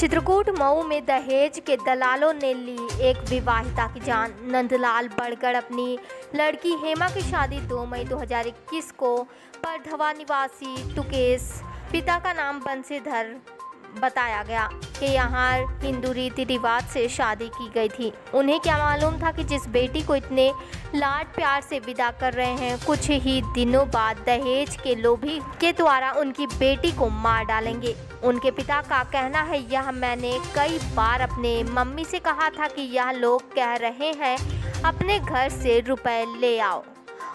चित्रकूट मऊ में दहेज के दलालों ने ली एक विवाहिता की जान। नंदलाल बड़गड़ अपनी लड़की हेमा की शादी 2 मई 2021 को परधवा निवासी टुकेश पिता का नाम बंसीधर बताया गया कि यहाँ हिंदू रीति रिवाज से शादी की गई थी। उन्हें क्या मालूम था कि जिस बेटी को इतने लाड प्यार से विदा कर रहे हैं, कुछ ही दिनों बाद दहेज के लोभी के द्वारा उनकी बेटी को मार डालेंगे। उनके पिता का कहना है, यह मैंने कई बार अपने मम्मी से कहा था कि यह लोग कह रहे हैं, अपने घर से रुपए ले आओ।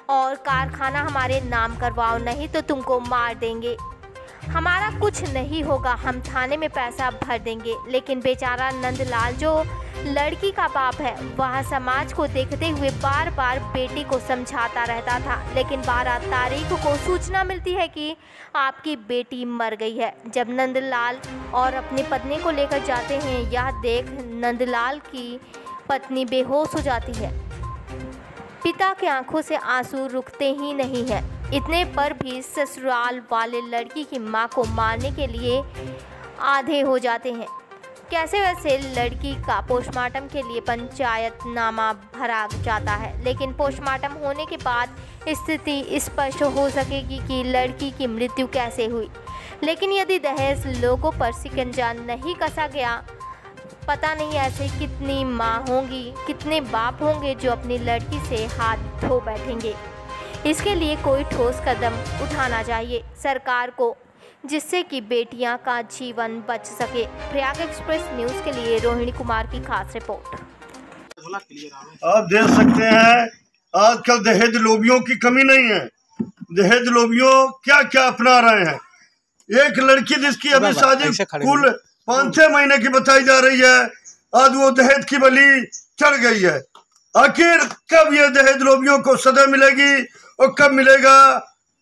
और कारखाना हमारे नाम करवाओ, नहीं तो तुमको मार देंगे। हमारा कुछ नहीं होगा, हम थाने में पैसा भर देंगे। लेकिन बेचारा नंदलाल जो लड़की का बाप है, वह समाज को देखते हुए बार बार बेटी को समझाता रहता था। लेकिन बारह तारीख को सूचना मिलती है कि आपकी बेटी मर गई है। जब नंदलाल और अपनी पत्नी को लेकर जाते हैं, यह देख नंदलाल की पत्नी बेहोश हो जाती है। पिता के आँखों से आँसू रुकते ही नहीं है। इतने पर भी ससुराल वाले लड़की की माँ को मारने के लिए आधे हो जाते हैं। कैसे वैसे लड़की का पोस्टमार्टम के लिए पंचायतनामा भरा जाता है, लेकिन पोस्टमार्टम होने के बाद स्थिति स्पष्ट हो सकेगी कि लड़की की मृत्यु कैसे हुई। लेकिन यदि दहेज लोगों पर सिकंजा नहीं कसा गया, पता नहीं ऐसे कितनी माँ होंगी, कितने बाप होंगे जो अपनी लड़की से हाथ धो बैठेंगे। इसके लिए कोई ठोस कदम उठाना चाहिए सरकार को जिससे कि बेटियाँ का जीवन बच सके। प्रयाग एक्सप्रेस न्यूज़ के लिए रोहिणी कुमार की खास रिपोर्ट। आप देख सकते हैं आजकल दहेज लोबियों की कमी नहीं है। दहेज लोबियों क्या क्या अपना रहे हैं? एक लड़की जिसकी अभी शादी कुल पाँच छह महीने की बताई जा रही है आज वो दहेज की बलि चढ़ गई है। आखिर कब ये दहेज लोबियों को सजा मिलेगी? और कब मिलेगा?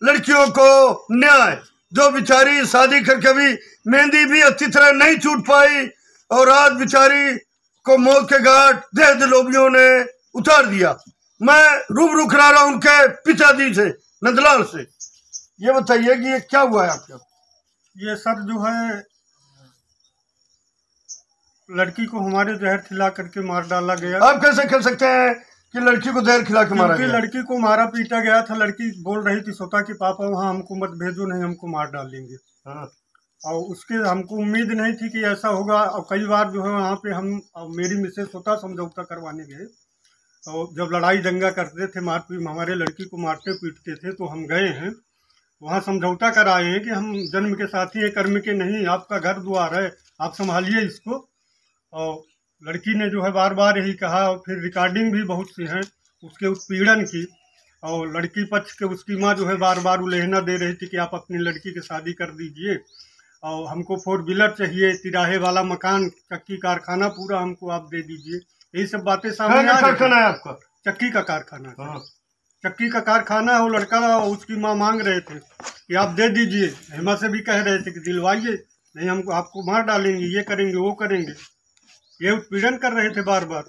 लड़कियों को न्याय। जो बिचारी शादी करके भी मेहंदी भी अच्छी तरह नहीं छूट पाई और आज बिचारी को मौत के घाट दहेज लोबियों ने उतार दिया। मैं रूबरू करा रहा हूँ उनके पिताजी से नंदलाल से। ये बताइए कि ये क्या हुआ है आपके? ये सर जो है लड़की को हमारे जहर खिला करके मार डाला गया। आप कैसे कह सकते हैं? कि लड़की को जहर खिला के मारा गया। लड़की को मारा पीटा गया था लड़की बोल रही थी सोता कि पापा वहाँ हमको मत भेजो नहीं हमको मार डालेंगे हाँ। और उसके हमको उम्मीद नहीं थी कि ऐसा होगा। और कई बार जो है वहाँ पे हम मेरी मिसेज सोता समझौता करवाने गए। और जब लड़ाई दंगा करते थे मार पीट हमारे लड़की को मारते पीटते थे तो हम गए हैं। वहाँ समझौता कराए हैं कि हम जन्म के साथी हैं कर्म के नहीं आपका घर द्वार है आप संभालिए इसको। और लड़की ने जो है बार बार यही कहा और फिर रिकॉर्डिंग भी बहुत सी हैं उसके उत्पीड़न की। और लड़की पक्ष के उसकी माँ जो है बार बार उलेहना दे रही थी कि आप अपनी लड़की की शादी कर दीजिए। और हमको फोर व्हीलर चाहिए तिराहे वाला मकान चक्की कारखाना पूरा हमको आप दे दीजिए। यही सब बातें सामने आ रही कारखाना है आपका? चक्की का कारखाना हाँ। चक्की का कारखाना है वो लड़का उसकी माँ मांग रहे थे कि आप दे दीजिए। हेमा से भी कह रहे थे कि दिलवाइए नहीं हमको आपको मार डालेंगे ये करेंगे वो करेंगे। ये उत्पीड़न कर रहे थे बार बार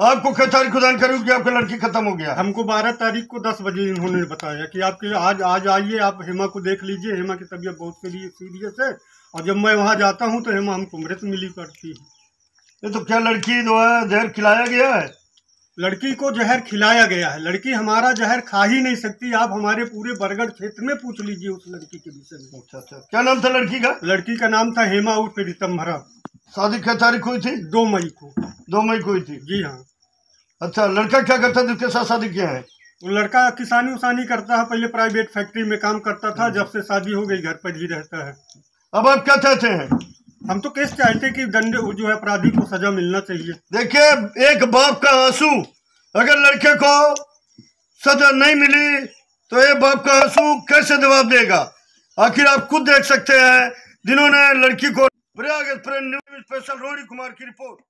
आपको क्या तारीख को जानकारी हुई कि आपका लड़की खत्म हो गया? हमको बारह तारीख को दस बजे इन्होंने बताया कि आपके आज आज आइए आप हेमा को देख लीजिए। हेमा की तबीयत बहुत सीरियस है। और जब मैं वहाँ जाता हूँ तो हेमा हमको मृत मिली करती है। ये तो क्या लड़की जो है जहर खिलाया गया है? लड़की को जहर खिलाया गया है। लड़की हमारा जहर खा ही नहीं सकती। आप हमारे पूरे बरगढ़ क्षेत्र में पूछ लीजिए उस लड़की के विषय में। अच्छा अच्छा। क्या नाम था लड़की का? लड़की का नाम था हेमा उर्फ़ रितम्भरा शादी क्या तारीख हुई थी? दो मई को। दो मई को हुई थी? जी हाँ। अच्छा लड़का क्या करता है जिसके साथ शादी किया है? वो लड़का किसानी उसानी करता है पहले प्राइवेट फैक्ट्री में काम करता था जब से शादी हो गई घर पर ही रहता है। अब आप क्या चाहते हैं? हम तो केस चाहते कि दंड जो है अपराधी को सजा मिलना चाहिए। देखिए एक बाप का आँसू अगर लड़के को सजा नहीं मिली तो ये बाप का आँसू कैसे जवाब देगा? आखिर आप खुद देख सकते हैं जिन्होंने लड़की को प्रयाग स्पेशल रोहित कुमार की रिपोर्ट